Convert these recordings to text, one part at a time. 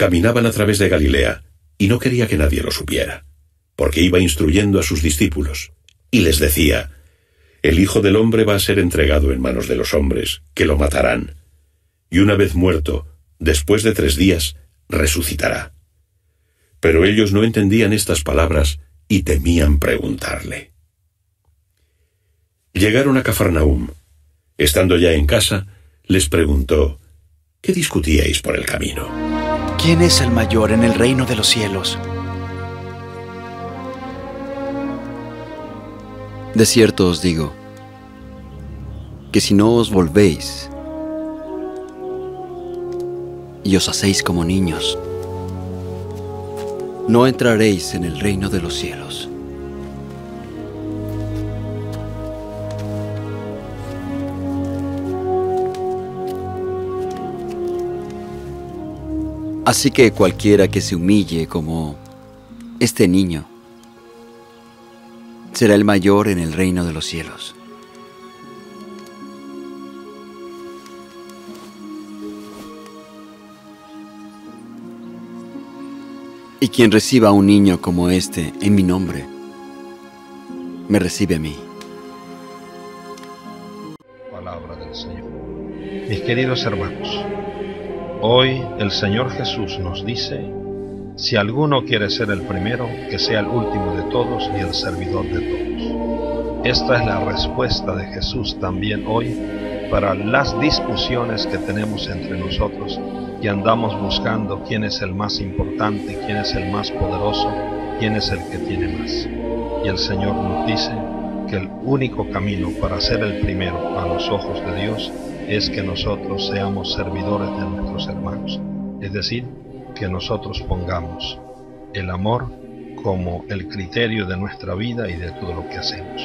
caminaban a través de Galilea, y no quería que nadie lo supiera, porque iba instruyendo a sus discípulos, y les decía, El Hijo del Hombre va a ser entregado en manos de los hombres, que lo matarán, y una vez muerto, después de tres días, resucitará. Pero ellos no entendían estas palabras y temían preguntarle. Llegaron a Cafarnaúm. Estando ya en casa, les preguntó, ¿qué discutíais por el camino? ¿Quién es el mayor en el reino de los cielos? De cierto os digo, que si no os volvéis y os hacéis como niños, no entraréis en el reino de los cielos. Así que cualquiera que se humille como este niño será el mayor en el reino de los cielos. Y quien reciba a un niño como este en mi nombre, me recibe a mí. Palabra del Señor. Mis queridos hermanos, hoy el Señor Jesús nos dice, si alguno quiere ser el primero, que sea el último de todos y el servidor de todos. Esta es la respuesta de Jesús también hoy para las discusiones que tenemos entre nosotros y andamos buscando quién es el más importante, quién es el más poderoso, quién es el que tiene más. Y el Señor nos dice que el único camino para ser el primero a los ojos de Dios es que nosotros seamos servidores de nuestros hermanos, es decir, que nosotros pongamos el amor como el criterio de nuestra vida y de todo lo que hacemos.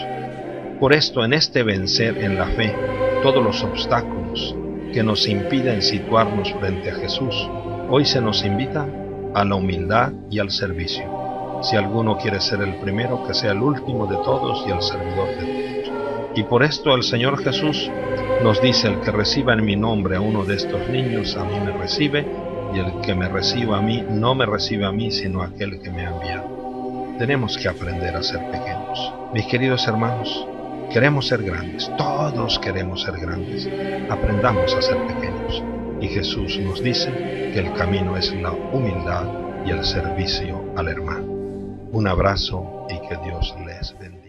Por esto, en este vencer en la fe todos los obstáculos, que nos impiden situarnos frente a Jesús. Hoy se nos invita a la humildad y al servicio. Si alguno quiere ser el primero, que sea el último de todos y el servidor de todos. Y por esto el Señor Jesús nos dice, el que reciba en mi nombre a uno de estos niños, a mí me recibe, y el que me reciba a mí, no me recibe a mí, sino a aquel que me ha enviado. Tenemos que aprender a ser pequeños. Mis queridos hermanos, Queremos ser grandes, todos queremos ser grandes. Aprendamos a ser pequeños. Y Jesús nos dice que el camino es la humildad y el servicio al hermano. Un abrazo y que Dios les bendiga.